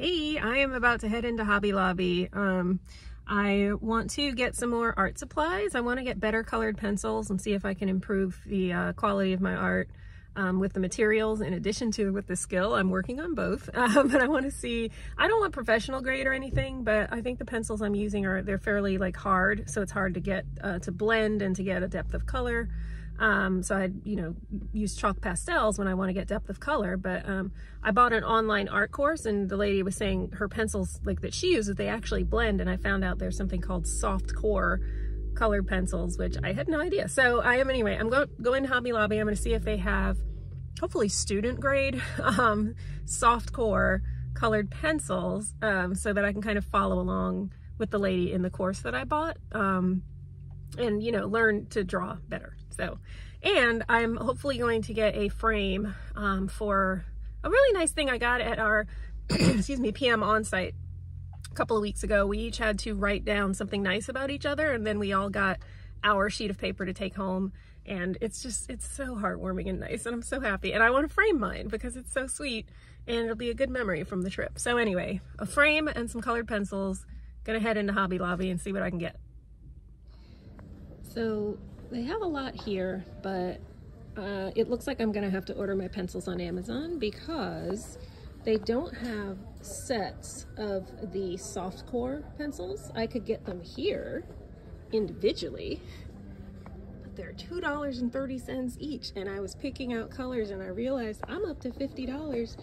Hey, I am about to head into Hobby Lobby. Um, I want to get some more art supplies. I want to get better colored pencils and see if I can improve the uh, quality of my art um, with the materials in addition to with the skill. I'm working on both, um, but I want to see, I don't want professional grade or anything, but I think the pencils I'm using are, they're fairly like hard, so it's hard to get, uh, to blend and to get a depth of color. Um, so I, you know, use chalk pastels when I want to get depth of color, but um, I bought an online art course and the lady was saying her pencils like that she uses, they actually blend. And I found out there's something called soft core colored pencils, which I had no idea. So I am, anyway, I'm go going to Hobby Lobby. I'm going to see if they have hopefully student grade, um, soft core colored pencils um, so that I can kind of follow along with the lady in the course that I bought um, and, you know, learn to draw better. So, and I'm hopefully going to get a frame um, for a really nice thing I got at our, excuse me, PM on-site a couple of weeks ago. We each had to write down something nice about each other and then we all got our sheet of paper to take home. And it's just it's so heartwarming and nice and I'm so happy. And I want to frame mine because it's so sweet and it'll be a good memory from the trip. So anyway a frame and some colored pencils. Gonna head into Hobby Lobby and see what I can get. So they have a lot here, but uh, it looks like I'm gonna have to order my pencils on Amazon because they don't have sets of the soft core pencils. I could get them here individually, but they're $2.30 each. And I was picking out colors and I realized I'm up to $50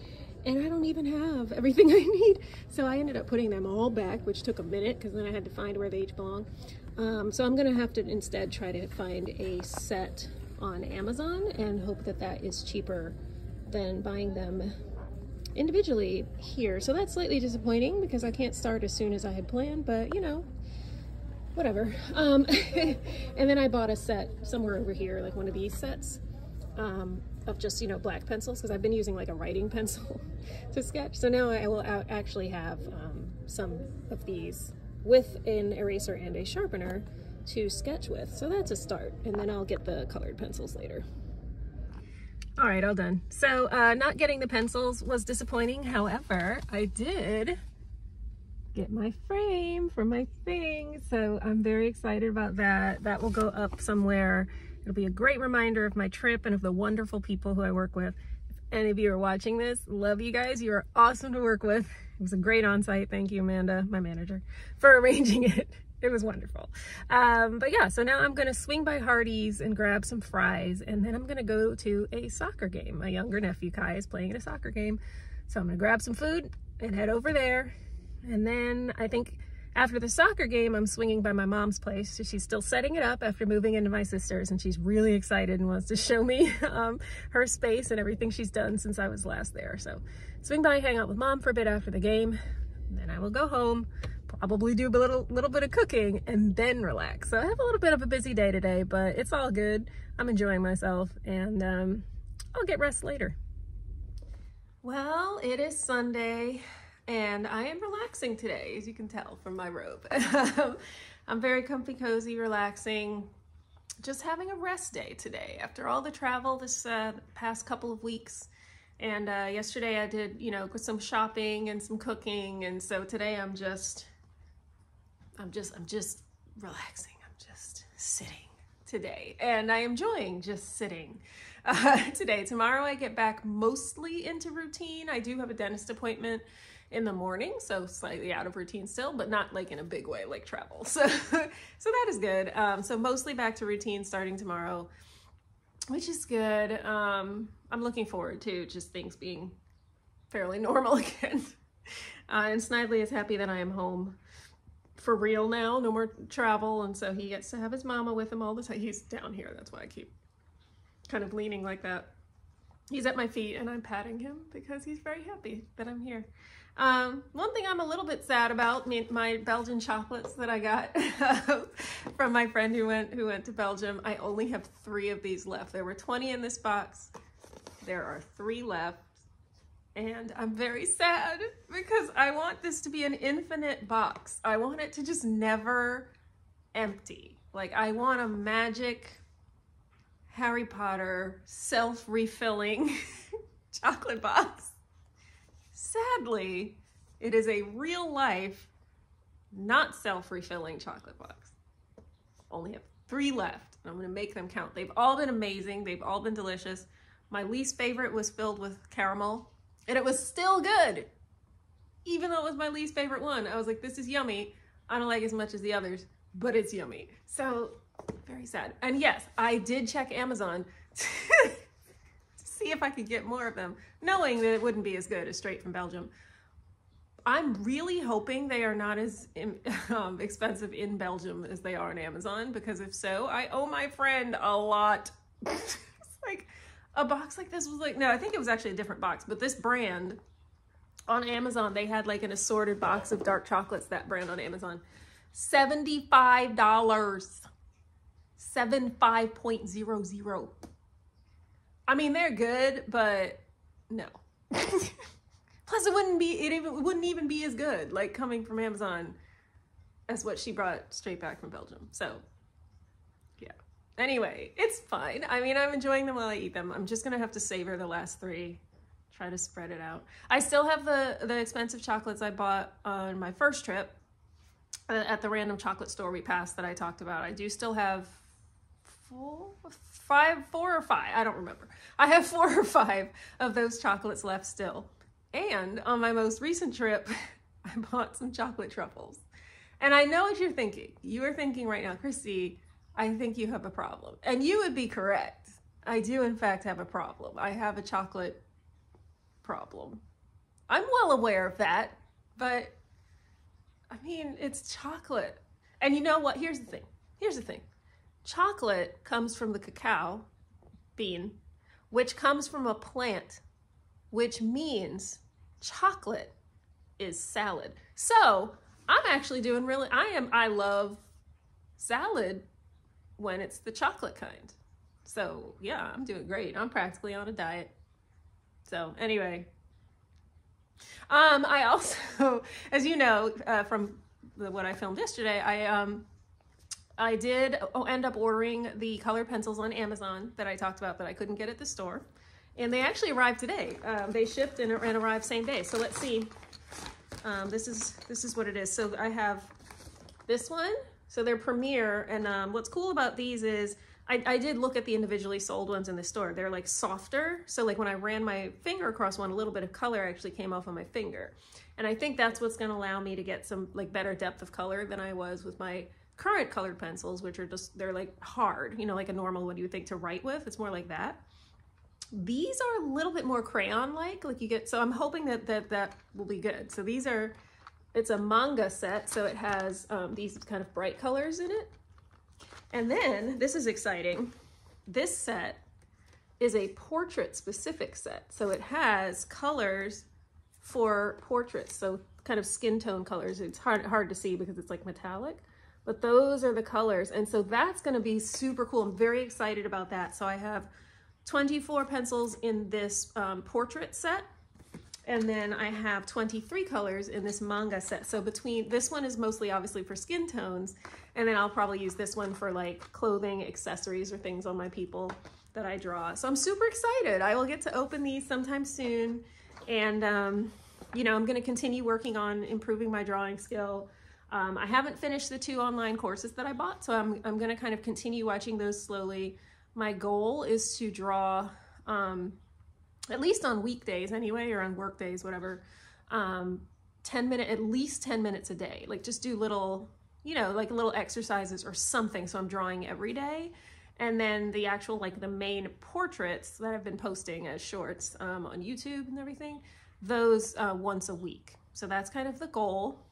and I don't even have everything I need. So I ended up putting them all back, which took a minute because then I had to find where they each belong. Um, so I'm gonna have to instead try to find a set on Amazon and hope that that is cheaper than buying them individually here. So that's slightly disappointing because I can't start as soon as I had planned, but you know, whatever. Um, and then I bought a set somewhere over here, like one of these sets um, of just, you know, black pencils because I've been using like a writing pencil to sketch. So now I will actually have um, some of these with an eraser and a sharpener to sketch with. So that's a start. And then I'll get the colored pencils later. All right, all done. So uh, not getting the pencils was disappointing. However, I did get my frame for my thing. So I'm very excited about that. That will go up somewhere. It'll be a great reminder of my trip and of the wonderful people who I work with. If any of you are watching this, love you guys. You are awesome to work with. It was a great on-site. Thank you, Amanda, my manager, for arranging it. It was wonderful. Um, but yeah, so now I'm going to swing by Hardee's and grab some fries, and then I'm going to go to a soccer game. My younger nephew, Kai, is playing at a soccer game. So I'm going to grab some food and head over there. And then I think after the soccer game, I'm swinging by my mom's place. So she's still setting it up after moving into my sister's and she's really excited and wants to show me um, her space and everything she's done since I was last there. So swing by, hang out with mom for a bit after the game, then I will go home, probably do a little, little bit of cooking and then relax. So I have a little bit of a busy day today, but it's all good. I'm enjoying myself and um, I'll get rest later. Well, it is Sunday and I am relaxing today, as you can tell from my robe. I'm very comfy, cozy, relaxing, just having a rest day today after all the travel this uh, past couple of weeks. And uh, yesterday I did, you know, some shopping and some cooking. And so today I'm just, I'm just, I'm just relaxing. I'm just sitting today and I am enjoying just sitting uh, today. Tomorrow I get back mostly into routine. I do have a dentist appointment in the morning, so slightly out of routine still, but not like in a big way like travel. So, so that is good. Um, so mostly back to routine starting tomorrow, which is good. Um, I'm looking forward to just things being fairly normal again. Uh, and Snidely is happy that I am home for real now, no more travel. And so he gets to have his mama with him all the time. He's down here, that's why I keep kind of leaning like that. He's at my feet and I'm patting him because he's very happy that I'm here. Um, one thing I'm a little bit sad about, my Belgian chocolates that I got from my friend who went who went to Belgium. I only have three of these left. There were 20 in this box. There are three left. And I'm very sad because I want this to be an infinite box. I want it to just never empty. Like I want a magic Harry Potter self-refilling chocolate box sadly, It is a real life, not self-refilling chocolate box. Only have three left. and I'm gonna make them count. They've all been amazing. They've all been delicious. My least favorite was filled with caramel and it was still good. Even though it was my least favorite one, I was like, this is yummy. I don't like as much as the others, but it's yummy. So very sad. And yes, I did check Amazon to see if I could get more of them, knowing that it wouldn't be as good as straight from Belgium. I'm really hoping they are not as um, expensive in Belgium as they are on Amazon, because if so, I owe my friend a lot. it's like a box like this was like, no, I think it was actually a different box, but this brand on Amazon, they had like an assorted box of dark chocolates, that brand on Amazon. $75. 75.00. I mean, they're good, but no. Plus, it wouldn't be it even it wouldn't even be as good like coming from Amazon as what she brought straight back from Belgium. So, yeah. Anyway, it's fine. I mean, I'm enjoying them while I eat them. I'm just gonna have to savor the last three, try to spread it out. I still have the the expensive chocolates I bought on my first trip uh, at the random chocolate store we passed that I talked about. I do still have four, five, four or five. I don't remember. I have four or five of those chocolates left still. And on my most recent trip, I bought some chocolate truffles. And I know what you're thinking. You are thinking right now, Christie, I think you have a problem. And you would be correct. I do, in fact, have a problem. I have a chocolate problem. I'm well aware of that, but I mean, it's chocolate. And you know what? Here's the thing. Here's the thing. Chocolate comes from the cacao bean, which comes from a plant, which means chocolate is salad. So I'm actually doing really, I am, I love salad when it's the chocolate kind. So yeah, I'm doing great. I'm practically on a diet. So anyway, um, I also, as you know, uh, from the, what I filmed yesterday, I, um, I did end up ordering the colored pencils on Amazon that I talked about that I couldn't get at the store and they actually arrived today. Um, they shipped and, and, arrived same day. So let's see. Um, this is this is what it is. So I have this one. So they're Premier, and um, what's cool about these is I, I did look at the individually sold ones in the store. They're like softer. So like when I ran my finger across one, a little bit of color actually came off on my finger. And I think that's what's going to allow me to get some like better depth of color than I was with my current colored pencils, which are just, they're like hard, you know, like a normal one you would think to write with. It's more like that. These are a little bit more crayon-like, like you get, so I'm hoping that, that that will be good. So these are, it's a manga set, so it has um, these kind of bright colors in it. And then, this is exciting, this set is a portrait specific set. So it has colors for portraits, so kind of skin tone colors. It's hard, hard to see because it's like metallic, but those are the colors. And so that's gonna be super cool. I'm very excited about that. So I have 24 pencils in this um, portrait set. And then I have 23 colors in this manga set. So between, this one is mostly obviously for skin tones. And then I'll probably use this one for like clothing, accessories, or things on my people that I draw. So I'm super excited. I will get to open these sometime soon. And, um, you know, I'm gonna continue working on improving my drawing skill. Um, I haven't finished the two online courses that I bought, so I'm, I'm gonna kind of continue watching those slowly my goal is to draw, um, at least on weekdays anyway, or on work days, whatever, um, 10 minute, at least 10 minutes a day. Like just do little, you know, like little exercises or something. So I'm drawing every day. And then the actual, like the main portraits that I've been posting as shorts um, on YouTube and everything, those uh, once a week. So that's kind of the goal.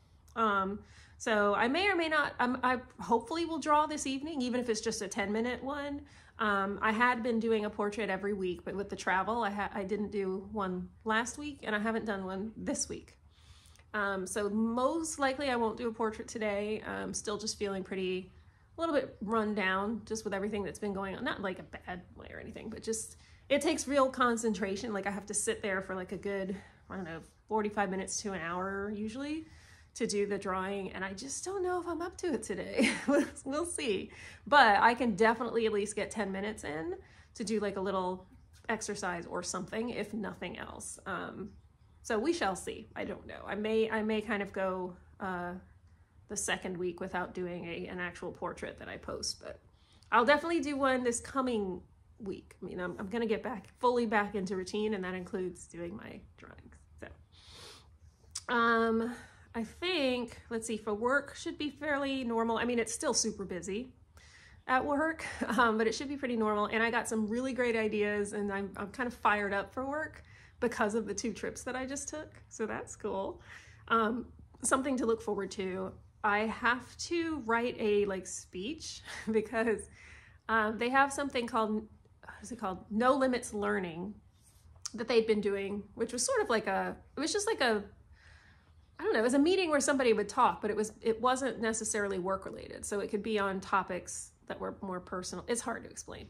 Um, so I may or may not, I'm, I hopefully will draw this evening, even if it's just a 10 minute one. Um, I had been doing a portrait every week, but with the travel, I, I didn't do one last week and I haven't done one this week. Um, so most likely I won't do a portrait today. I'm still just feeling pretty, a little bit run down just with everything that's been going on. Not like a bad way or anything, but just, it takes real concentration. Like I have to sit there for like a good, I don't know, 45 minutes to an hour usually to do the drawing and I just don't know if I'm up to it today. we'll see. But I can definitely at least get 10 minutes in to do like a little exercise or something, if nothing else. Um, So we shall see. I don't know. I may I may kind of go uh, the second week without doing a, an actual portrait that I post, but I'll definitely do one this coming week. I mean, I'm, I'm going to get back fully back into routine, and that includes doing my drawings. So, um, I think, let's see, for work should be fairly normal. I mean, it's still super busy at work, um, but it should be pretty normal. And I got some really great ideas, and I'm, I'm kind of fired up for work because of the two trips that I just took. So that's cool. Um, something to look forward to. I have to write a like speech because um, they have something called, what's it called? No Limits Learning that they'd been doing, which was sort of like a, it was just like a, I don't know, it was a meeting where somebody would talk, but it was, it wasn't necessarily work related. So it could be on topics that were more personal. It's hard to explain.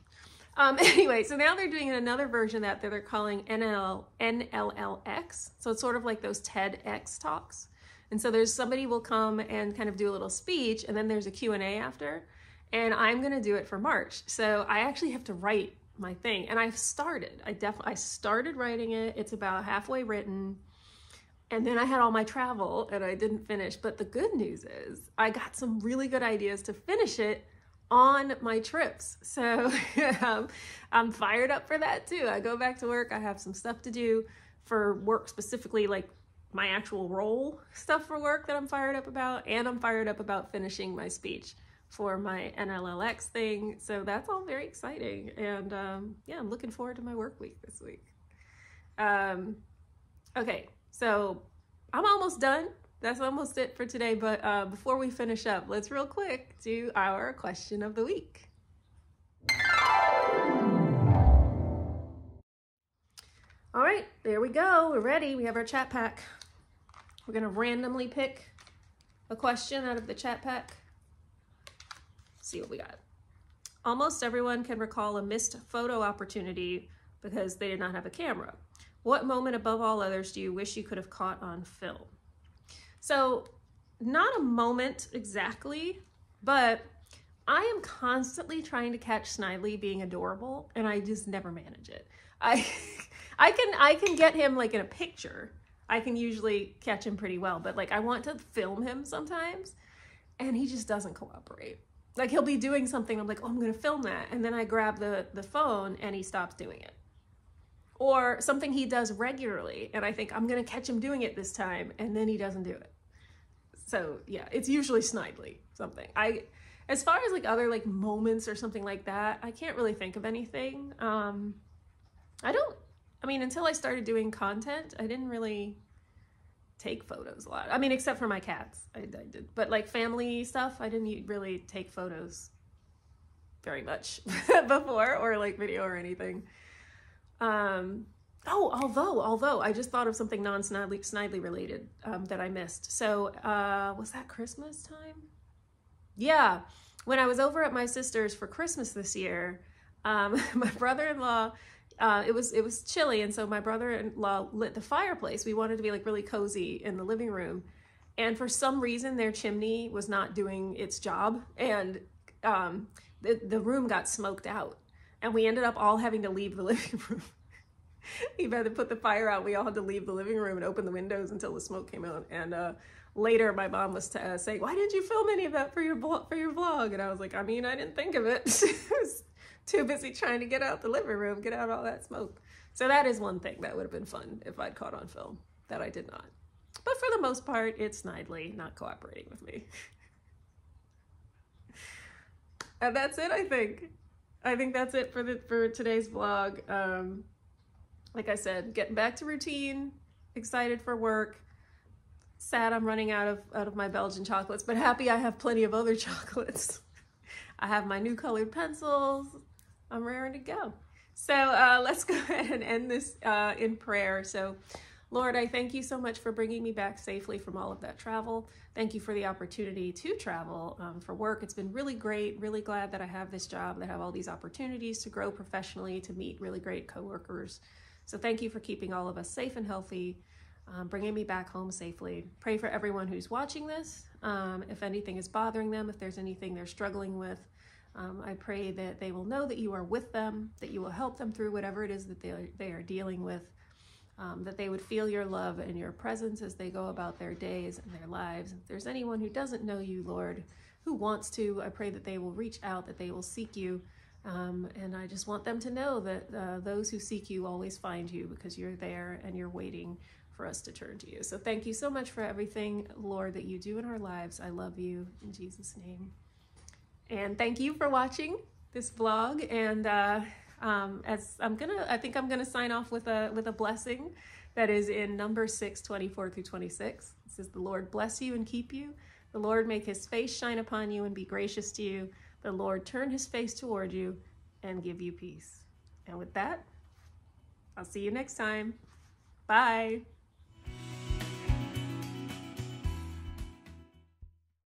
Um, anyway, so now they're doing another version that they're calling NL, NLLX. So it's sort of like those TEDx talks. And so there's somebody will come and kind of do a little speech and then there's a Q&A after and I'm going to do it for March. So I actually have to write my thing and I've started. I definitely I started writing it. It's about halfway written. And then I had all my travel and I didn't finish. But the good news is I got some really good ideas to finish it on my trips. So um, I'm fired up for that too. I go back to work. I have some stuff to do for work specifically, like my actual role stuff for work that I'm fired up about. And I'm fired up about finishing my speech for my NLLX thing. So that's all very exciting. And um, yeah, I'm looking forward to my work week this week. Um, okay, so I'm almost done. That's almost it for today. But uh, before we finish up, let's real quick do our question of the week. All right, there we go. We're ready. We have our chat pack. We're going to randomly pick a question out of the chat pack see what we got. Almost everyone can recall a missed photo opportunity because they did not have a camera. What moment above all others do you wish you could have caught on film? So not a moment exactly, but I am constantly trying to catch Snidely being adorable and I just never manage it. I I can I can get him like in a picture. I can usually catch him pretty well, but like I want to film him sometimes and he just doesn't cooperate like he'll be doing something i'm like oh i'm gonna film that and then i grab the the phone and he stops doing it or something he does regularly and i think i'm gonna catch him doing it this time and then he doesn't do it so yeah it's usually snidely something i as far as like other like moments or something like that i can't really think of anything um i don't i mean until i started doing content i didn't really take photos a lot. I mean, except for my cats, I, I did. But like family stuff, I didn't really take photos very much before or like video or anything. Um, oh, although, although I just thought of something non-Snidely Snidely related um, that I missed. So uh, was that Christmas time? Yeah, when I was over at my sister's for Christmas this year, um, my brother-in-law uh, it was it was chilly, and so my brother-in-law lit the fireplace. We wanted to be like really cozy in the living room, and for some reason their chimney was not doing its job, and um, the the room got smoked out, and we ended up all having to leave the living room. he had to put the fire out. We all had to leave the living room and open the windows until the smoke came out. And uh, later, my mom was uh, saying, "Why didn't you film any of that for your for your vlog?" And I was like, "I mean, I didn't think of it." too busy trying to get out the living room, get out all that smoke. So that is one thing that would have been fun if I'd caught on film that I did not. But for the most part, it's Snidely not cooperating with me. and that's it, I think. I think that's it for the for today's vlog. Um, like I said, getting back to routine, excited for work. Sad I'm running out of out of my Belgian chocolates, but happy I have plenty of other chocolates. I have my new colored pencils, I'm raring to go. So uh, let's go ahead and end this uh, in prayer. So, Lord, I thank you so much for bringing me back safely from all of that travel. Thank you for the opportunity to travel um, for work. It's been really great. Really glad that I have this job, that I have all these opportunities to grow professionally, to meet really great coworkers. So thank you for keeping all of us safe and healthy, um, bringing me back home safely. Pray for everyone who's watching this. Um, if anything is bothering them, if there's anything they're struggling with, um, I pray that they will know that you are with them, that you will help them through whatever it is that they are, they are dealing with. Um, that they would feel your love and your presence as they go about their days and their lives. If there's anyone who doesn't know you, Lord, who wants to, I pray that they will reach out, that they will seek you. Um, and I just want them to know that uh, those who seek you always find you because you're there and you're waiting for us to turn to you. So thank you so much for everything, Lord, that you do in our lives. I love you in Jesus' name. And thank you for watching this vlog. And uh, um, as I'm gonna, I think I'm gonna sign off with a with a blessing that is in number six, 24 through 26. It says, "The Lord bless you and keep you. The Lord make His face shine upon you and be gracious to you. The Lord turn His face toward you and give you peace." And with that, I'll see you next time. Bye.